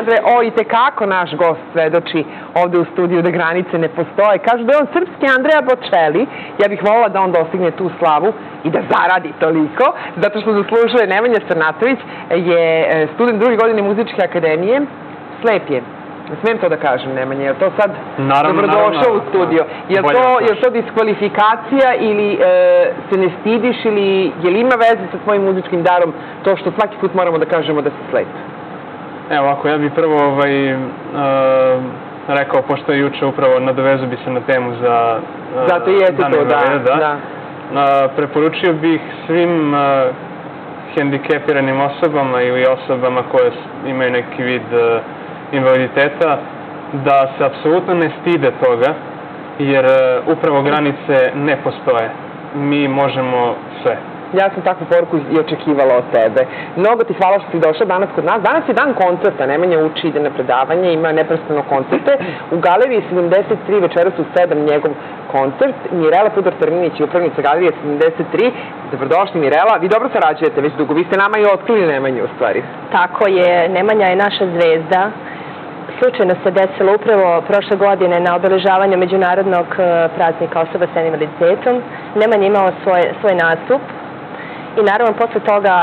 Andre, o, i tekako naš gost svedoči ovde u studiju da granice ne postoje. Kažu da je on srpski Andreja Bočeli. Ja bih volila da on dostigne tu slavu i da zaradi toliko, zato što zaslužuje Nemanja Strnatović je e, student druge godine muzičke akademije. Slep je. Smijem to da kažem, Nemanja, je li to sad Naravno, dobrodošao naravno. u studio? Je li to, vas je to diskvalifikacija ili e, se ne stidiš ili je li ima veze sa tvojim muzičkim darom to što svaki put moramo da kažemo da si slep? Evo, ako ja bih prvo ovaj, uh, rekao, pošto je juče upravo nadovezu bi se na temu za uh, Zato i jeste Dan to, da, invalida, da. Uh, preporučio bih svim uh, hendikepiranim osobama ili osobama koje imaju neki vid uh, invaliditeta da se apsolutno ne stide toga, jer uh, upravo granice ne postoje. Mi možemo sve. Ja sam takvu poruku i očekivala od tebe. Mnogo ti hvala što si došao danas kod nas. Danas je dan koncerta, Nemanja uči, ide na predavanje, ima neprestano koncerte. U galeriji 73 večeras u 7 njegov koncert. Mirela Pudor Trninić upravnica galerije 73. Dobrodošli Mirela. Vi dobro sarađujete već dugo. Vi ste nama i otkrili Nemanju u stvari. Tako je, Nemanja je naša zvezda. Slučajno se desilo upravo prošle godine na obeležavanju Međunarodnog e, praznika osoba sa invaliditetom. Nemanja je imao svoj, svoj nastup i naravno posle toga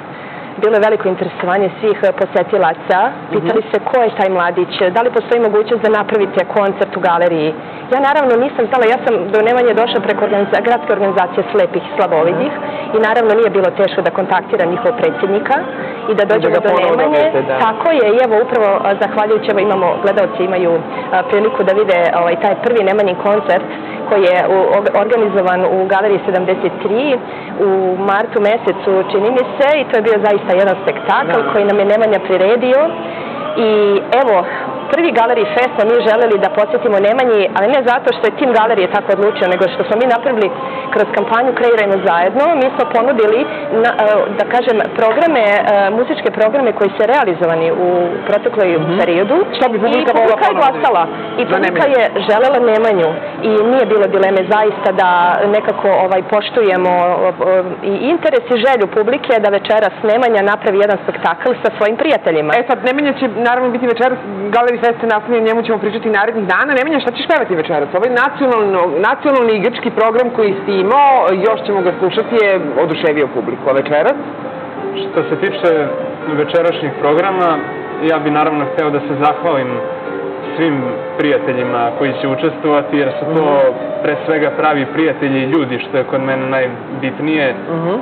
bilo je veliko interesovanje svih e, posetilaca. Pitali se ko je taj mladić, da li postoji mogućnost da napravite koncert u galeriji. Ja naravno nisam znala, ja sam do Nemanje došla preko organiza, gradske organizacije slepih i slabovidih i naravno nije bilo teško da kontaktiram njihovog predsjednika i da dođemo ga do Nemanje. da. Tako je i evo upravo a, zahvaljujući evo imamo, gledalci imaju a, priliku da vide ovaj, taj prvi Nemanjin koncert koji je organizovan u Galeriji 73 u martu mesecu, čini mi se, i to je bio zaista jedan spektakl Da. koji nam je Nemanja priredio. I evo, prvi Galerij Fest smo mi želeli da posjetimo Nemanji, ali ne zato što je tim Galerije tako odlučio, nego što smo mi napravili kroz kampanju Kreirajmo zajedno. Mi smo ponudili, na, e, da kažem, programe, e, muzičke programe koji su realizovani u protekloj periodu. Što bi publika I publika je ponuditi? glasala. I Za publika je želela Nemanju i nije bilo dileme zaista da nekako ovaj poštujemo i interes i želju publike da večeras Nemanja napravi jedan spektakl sa svojim prijateljima. E sad, Nemanja će naravno biti večeras, Galerij Fest se nastavlja, njemu ćemo pričati narednih dana. Nemanja, šta ćeš pevati večeras? Ovaj nacionalno, nacionalni igrački program koji si imao, još ćemo ga slušati, je oduševio publiku. A večeras? Što se tiče večerašnjih programa, ja bi naravno hteo da se zahvalim svim prijateljima koji će učestvovati, jer su to pre svega pravi prijatelji i ljudi, što je kod mene najbitnije. Mhm. E,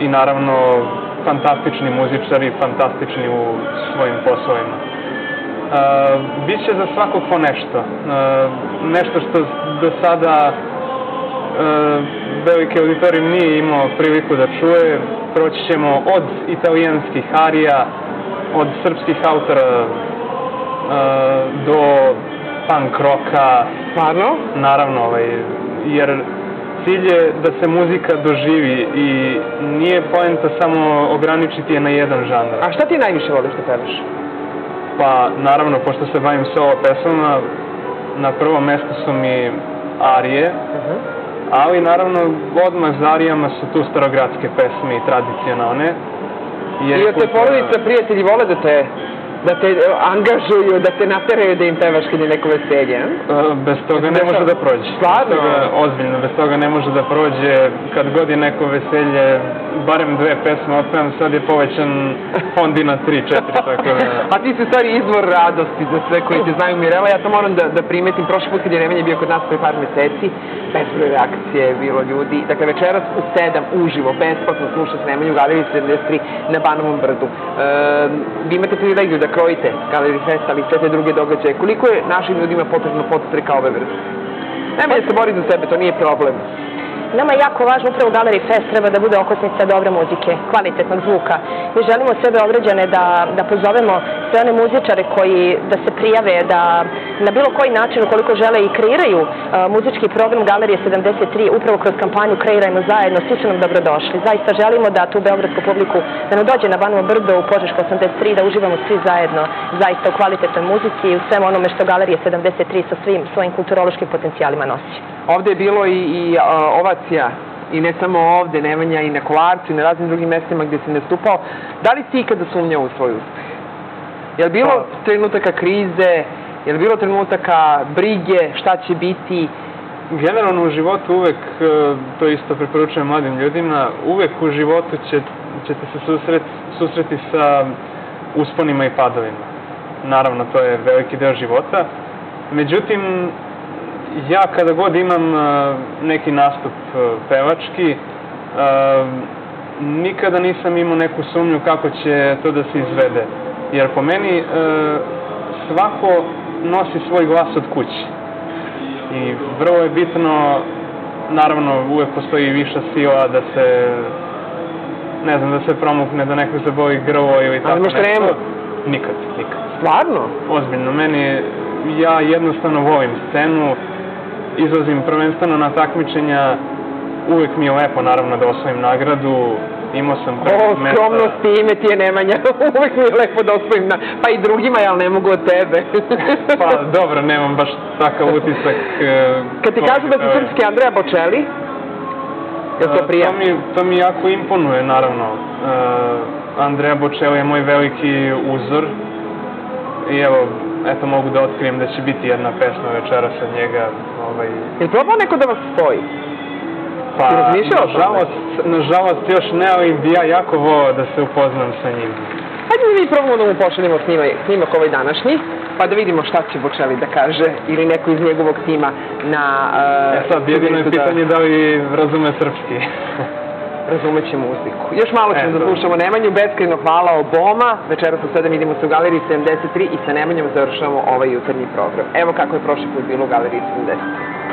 I naravno, fantastični muzičari, fantastični u svojim poslovima. E, biće za svakog po nešto. E, nešto što do sada e, veliki auditorijum nije imao priliku da čuje. Proći ćemo od italijanskih arija, od srpskih autora e, do punk roka, Stvarno? naravno, ovaj, jer cilj je da se muzika doživi i nije poenta samo ograničiti je na jedan žanr. A šta ti najviše voliš da pevaš? Pa, naravno, pošto se bavim solo pesmama, na prvom mestu su mi arije, Mhm. Ali naravno odmah za arijama su tu starogradske pesme i tradicionalne. jer I od te porodice prijatelji vole da te da te angažuju, da te nateraju da im pevaš kad je neko veselje, a? E, Bez toga ne može da prođe. Stvarno? Ozbiljno, bez toga ne može da prođe. Kad god je neko veselje, barem dve pesme otpevam, sad je povećan fond i na tri, četiri, tako da... A ti si u stvari izvor radosti za sve koji te znaju Mirela. Ja to moram da, da primetim. Prošli put kad je Nemanja bio kod nas pre par meseci, bezbroj reakcije je bilo ljudi. Dakle, večeras u sedam, uživo, besplatno sluša s Nemanju u Galeriji 73 na Banovom brdu. E, vi imate privilegiju da krojite Galeriji Fest, ali sve te druge događaje. Koliko je našim ljudima potrebno podstreka ove vrste? Nemanja se bori za sebe, to nije problem. Nama je jako važno upravo Galerij Fest treba da bude okosnica dobre muzike, kvalitetnog zvuka. Mi želimo sve Beograđane da, da pozovemo sve one muzičare koji da se prijave, da na bilo koji način ukoliko žele i kreiraju uh, muzički program Galerije 73 upravo kroz kampanju Kreirajmo zajedno, svi su nam dobrodošli. Zaista želimo da tu beogradsku publiku da nam dođe na Banovo brdo u Požeško 83, da uživamo svi zajedno zaista u kvalitetnoj muzici i u svem onome što Galerije 73 sa svim svojim kulturološkim potencijalima nosi. Ovde je bilo i, i ovacija i ne samo ovde, Nemanja i na Kolarcu i na raznim drugim mestima gde si nastupao. Da li si ikada sumnjao u svoj uspeh? Je li bilo Pa- trenutaka krize, je li bilo trenutaka brige, šta će biti? Generalno u životu uvek, e, to isto preporučujem mladim ljudima, uvek u životu će, ćete se susret, susreti sa usponima i padovima. Naravno, to je veliki deo života. Međutim, ja kada god imam e, neki nastup e, pevački, e, nikada nisam imao neku sumnju kako će to da se izvede. Jer po meni svako nosi svoj glas od kuće. I vrlo je bitno, naravno uvek postoji viša sila da se, ne znam, da se promukne, da neko zaboli grlo ili tako imaš nešto. tremu? Nikad, nikad. Stvarno? Ozbiljno, meni, ja jednostavno volim scenu, izlazim prvenstveno na takmičenja, uvek mi je lepo naravno da osvojim nagradu, imao sam O, prvih mesta- skromnost i ime ti je Nemanja. Uvek mi je lepo da osvojim na... Pa i drugima, ali ne mogu od tebe. Pa dobro, nemam baš takav utisak. e, Kad ti kažu da si srpski Andreja Bočeli, je li to E, prija? To mi, to mi jako imponuje, naravno. E, Andreja Bočeli je moj veliki uzor. I evo, eto mogu da otkrijem da će biti jedna pesma večeras od njega. Ovaj, Je li probao neko da vas spoji? pa, nažalost, nažalost još ne, ali bi ja jako volao da se upoznam sa njim. Hajde da mi probamo da mu pošaljemo snimak, snimak ovaj današnji, pa da vidimo šta će Bočeli da kaže ili neko iz njegovog tima na... Uh, E sad, jedino je da pitanje da li razume srpski. Razumeće muziku. Još malo ćemo Eto. da slušamo Nemanju, beskreno hvala oboma. Večeras u 7 idemo se u Galeriji 73 i sa Nemanjom završavamo ovaj jutarnji program. Evo kako je prošli put bilo u Galeriji 73.